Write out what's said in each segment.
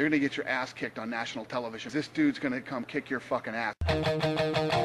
You're going to get your ass kicked on national television. This dude's going to come kick your fucking ass.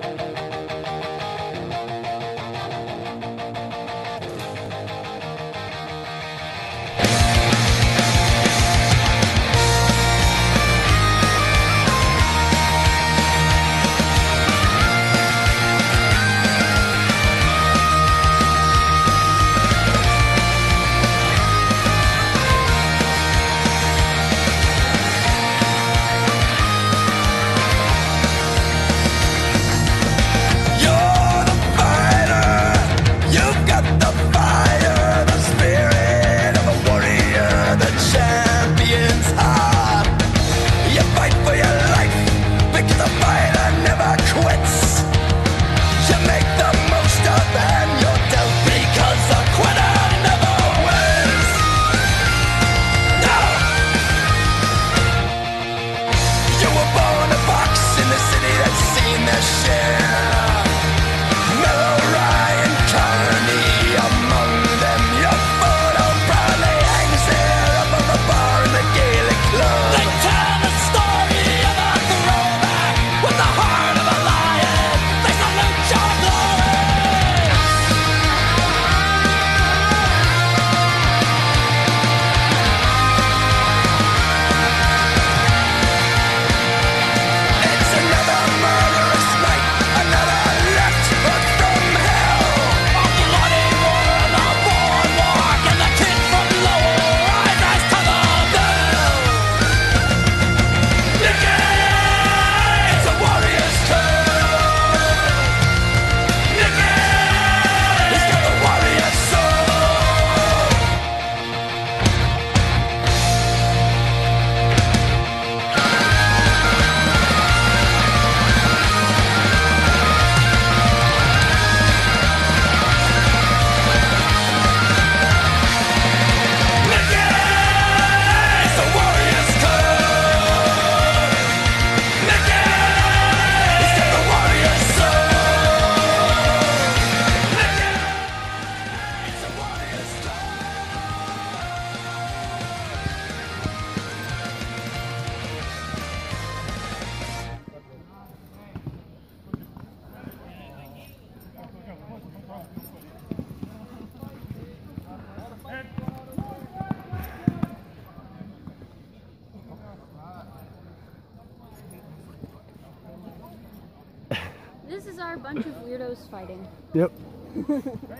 This is our bunch of weirdos fighting. Yep.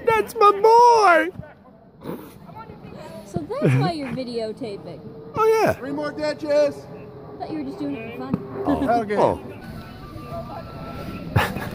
That's my boy! So that's why you're videotaping. Oh, yeah. Three more ditches. I thought you were just doing it for fun. Oh, okay. oh.